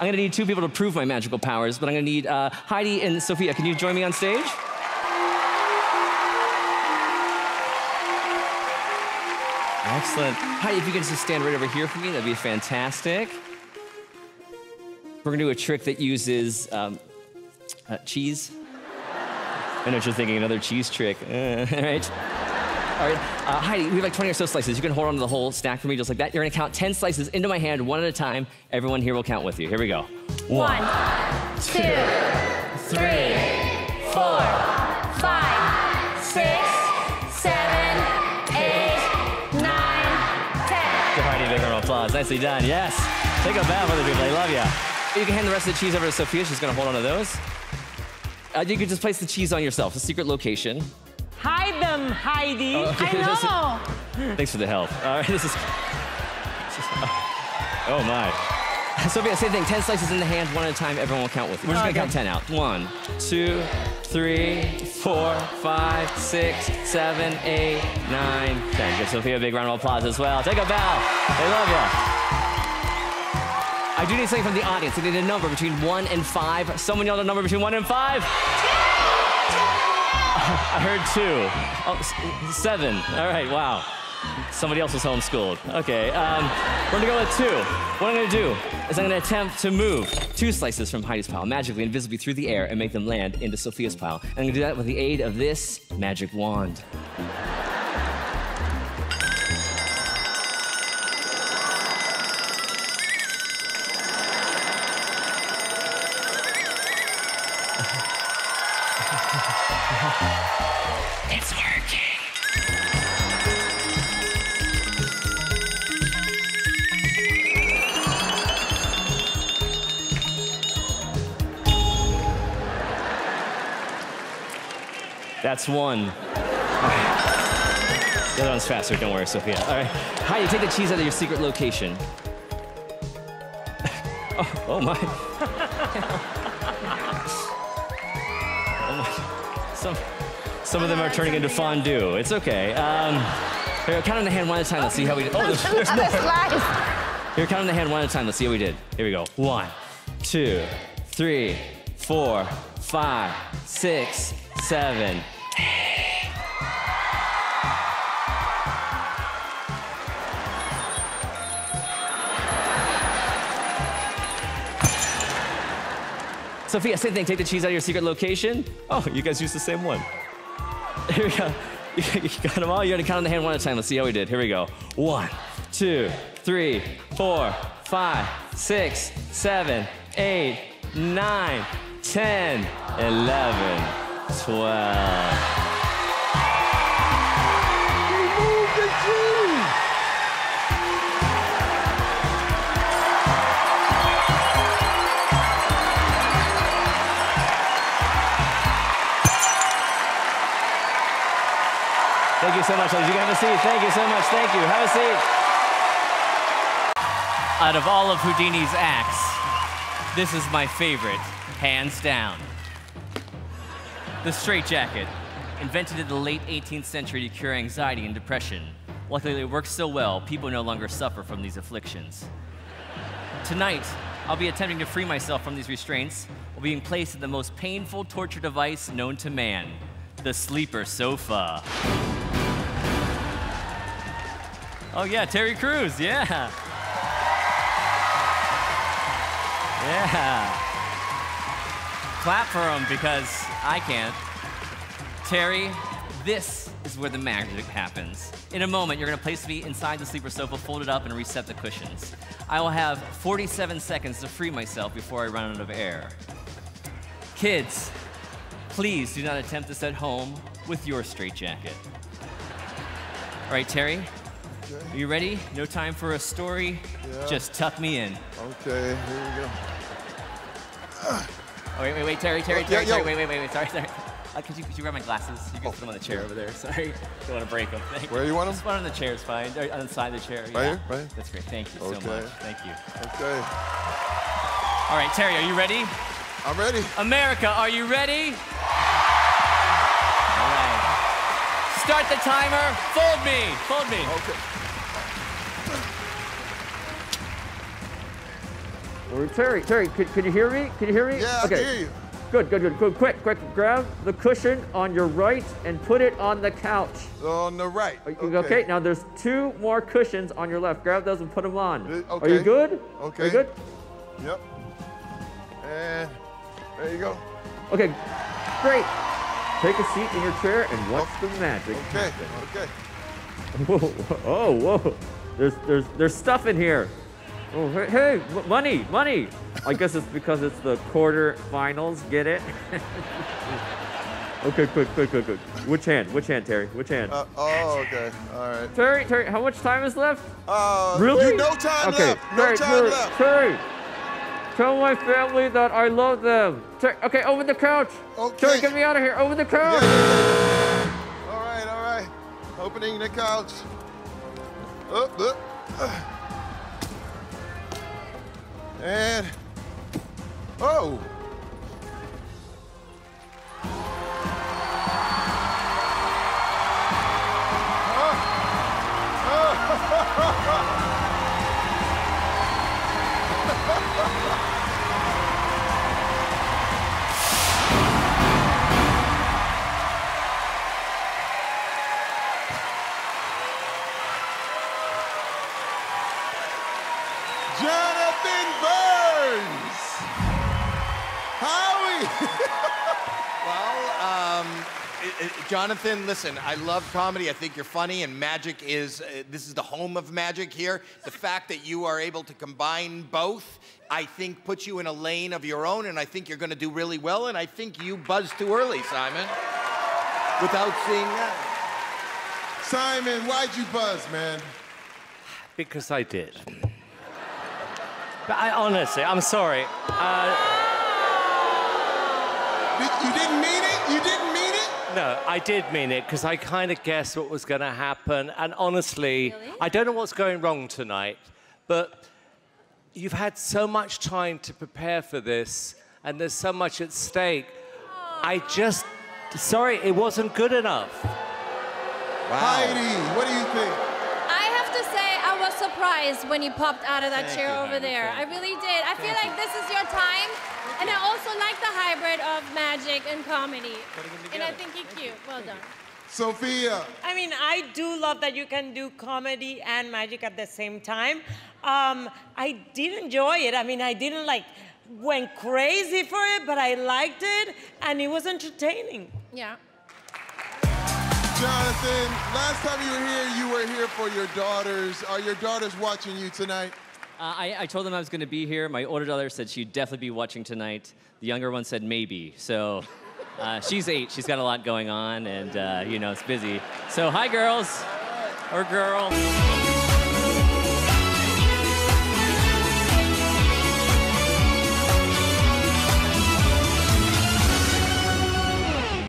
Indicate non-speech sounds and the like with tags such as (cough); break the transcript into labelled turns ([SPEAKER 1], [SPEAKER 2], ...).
[SPEAKER 1] I'm gonna need two people to prove my magical powers, but I'm gonna need uh, Heidi and Sofia. Can you join me on stage? Excellent. Heidi, if you could just stand right over here for me, that'd be fantastic. We're gonna do a trick that uses um, uh, cheese. I know what you're thinking, another cheese trick. Uh, (laughs) all right. All right, uh, Heidi, we have like 20 or so slices. You can hold on to the whole stack for me just like that. You're gonna count 10 slices into my hand, one at a time. Everyone here will count with you. Here we go.
[SPEAKER 2] One, two, three, four, five, six, seven, eight, nine, ten.
[SPEAKER 1] Give Heidi a big round of applause. Nicely done. Yes. Take a bow for the people. I love you. You can hand the rest of the cheese over to Sofia. She's gonna hold on to those. Uh, you can just place the cheese on yourself, a secret location.
[SPEAKER 3] Hide them, Heidi.
[SPEAKER 1] Oh, okay.
[SPEAKER 3] I (laughs) know.
[SPEAKER 1] Thanks for the help. All right, (laughs) this is. Oh my. Sofia, same thing. 10 slices in the hand, one at a time. Everyone will count with you. We're just gonna
[SPEAKER 3] Okay.
[SPEAKER 1] count 10 out. One, two, three, four, five, six, seven, eight, nine, ten. Give Sofia a big round of applause as well. Take a bow. They love you. I do need something from the audience. I need a number between one and five. Someone yelled a number between one and five. (laughs) I heard two. Oh, seven. All right, wow. Somebody else was homeschooled. Okay, um, we're gonna go with two. What I'm gonna do is I'm gonna attempt to move two slices from Heidi's pile magically, invisibly through the air and make them land into Sofia's pile. And I'm gonna do that with the aid of this magic wand. That's one. Right. The other one's faster, don't worry, Sofia. All right. Heidi, take the cheese out of your secret location. (laughs) oh, oh my. (laughs) oh my. Some, some of them are turning into fondue. It's okay. Um, here, count on the hand one at a time. Let's see how we did. Oh, there's, there's.
[SPEAKER 2] Slice.
[SPEAKER 1] Here, count on the hand one at a time. Let's see how we did. Here we go. One, two, three, four, five, six, seven. Sofia, same thing. Take the cheese out of your secret location. Oh, you guys used the same one. Here we go. (laughs) You got them all. You're gonna count on the hand one at a time. Let's see how we did. Here we go. One, two, three, four, five, six, seven, eight, nine, ten, eleven, twelve. Thank you so much, ladies. You can have a seat. Thank you so much. Thank you. Have a seat.
[SPEAKER 4] Out of all of Houdini's acts, this is my favorite, hands down. The straitjacket, invented in the late 18th century to cure anxiety and depression. Luckily, it works so well, people no longer suffer from these afflictions. Tonight, I'll be attempting to free myself from these restraints while being placed in the most painful torture device known to man the sleeper sofa. Oh, yeah, Terry Crews, yeah. Yeah. Clap for him because I can't. Terry, this is where the magic happens. In a moment, you're gonna place me inside the sleeper sofa, fold it up, and reset the cushions. I will have 47 seconds to free myself before I run out of air. Kids, please do not attempt this at home with your straitjacket. All right, Terry, are you ready? No time for a story.
[SPEAKER 5] Yeah.
[SPEAKER 4] Just tuck me in.
[SPEAKER 5] Okay, here we go.
[SPEAKER 4] Oh, wait, wait, wait, Terry, Terry,
[SPEAKER 5] Oh,
[SPEAKER 4] Terry,
[SPEAKER 5] yeah,
[SPEAKER 4] Terry,
[SPEAKER 5] yeah.
[SPEAKER 4] wait, wait, wait, wait, sorry, sorry. (laughs) Uh, could, you, could you grab my glasses? You can put them on the chair over there. (laughs) Sorry, don't want to break them. Thank
[SPEAKER 5] Where you want 'em?
[SPEAKER 4] Just one on the chair is fine. Or on the side of the chair.
[SPEAKER 5] Right
[SPEAKER 4] yeah.
[SPEAKER 5] here? Right?
[SPEAKER 4] That's great. Thank you so
[SPEAKER 5] Okay.
[SPEAKER 4] much. Thank you.
[SPEAKER 5] Okay,
[SPEAKER 4] All right, Terry, are you ready?
[SPEAKER 5] I'm ready.
[SPEAKER 4] America, are you ready? All right. Start the timer. Fold me. Fold me.
[SPEAKER 5] Okay.
[SPEAKER 6] Or Terry, Terry, can, can you hear me? Can you hear me?
[SPEAKER 5] Yeah, I
[SPEAKER 6] okay.
[SPEAKER 5] can hear you.
[SPEAKER 6] Good, good, good, good. Quick, quick. Grab the cushion on your right and put it on the couch.
[SPEAKER 5] On the right.
[SPEAKER 6] You- okay. now there's two more cushions on your left. Grab those and put them on.
[SPEAKER 5] Uh,
[SPEAKER 6] Are you good?
[SPEAKER 5] okay.
[SPEAKER 6] Are you good?
[SPEAKER 5] Yep. And there you go.
[SPEAKER 6] Okay, great. Take a seat in your chair and watch the magic.
[SPEAKER 5] Okay.
[SPEAKER 6] happen.
[SPEAKER 5] Okay. (laughs)
[SPEAKER 6] Whoa, whoa, oh, whoa. There's, there's, there's stuff in here. Oh, hey, hey, money, money. I guess it's because it's the quarter finals. Get it? (laughs) okay, quick, quick, quick, quick. Which hand? Which hand, Terry? Which hand?
[SPEAKER 5] Uh, oh, okay. All right.
[SPEAKER 6] Terry, Terry, how much time is left?
[SPEAKER 5] Uh,
[SPEAKER 6] Really?
[SPEAKER 5] No time
[SPEAKER 6] okay,
[SPEAKER 5] left. No
[SPEAKER 6] Terry,
[SPEAKER 5] time
[SPEAKER 6] Terry,
[SPEAKER 5] left.
[SPEAKER 6] Terry, tell my family that I love them. Okay, over the couch.
[SPEAKER 5] Okay.
[SPEAKER 6] Terry, get me out of here. Over the couch.
[SPEAKER 5] All right, all right. Opening the couch. Up, up. And oh.
[SPEAKER 7] Well, um, i- i- Jonathan, listen, I love comedy. I think you're funny, and magic is, uh, this is the home of magic here. The fact that you are able to combine both, I think, puts you in a lane of your own, and I think you're going to do really well, and I think you buzzed too early, Simon, without seeing that.
[SPEAKER 5] Simon, why'd you buzz, man?
[SPEAKER 8] Because I did. But I honestly, I'm sorry. Uh,
[SPEAKER 5] Did, you didn't mean it? You didn't mean it?
[SPEAKER 8] no, I did mean it because I kind of guessed what was going to happen. And honestly,
[SPEAKER 2] Really?
[SPEAKER 8] I don't know what's going wrong tonight, but you've had so much time to prepare for this, and there's so much at stake. I just, sorry, it wasn't good enough.
[SPEAKER 5] Heidi, what do you think?
[SPEAKER 2] I have to say, I was surprised when you popped out of that chair over there. I really did. I feel like this is your time. And I also like the hybrid of magic and comedy. And I think you're cute. Well done.
[SPEAKER 5] Sofia.
[SPEAKER 3] I mean, I do love that you can do comedy and magic at the same time. Um, I did enjoy it. I mean, I didn't like went crazy for it, but I liked it and it was entertaining.
[SPEAKER 2] Yeah.
[SPEAKER 5] Jonathan, last time you were here, you were here for your daughters. Are your daughters watching you tonight?
[SPEAKER 6] Uh, I, I told them I was going to be here. My older daughter said she'd definitely be watching tonight. The younger one said maybe. So uh, she's eight. She's got a lot going on, and uh, you know it's busy. So hi, girls or girl.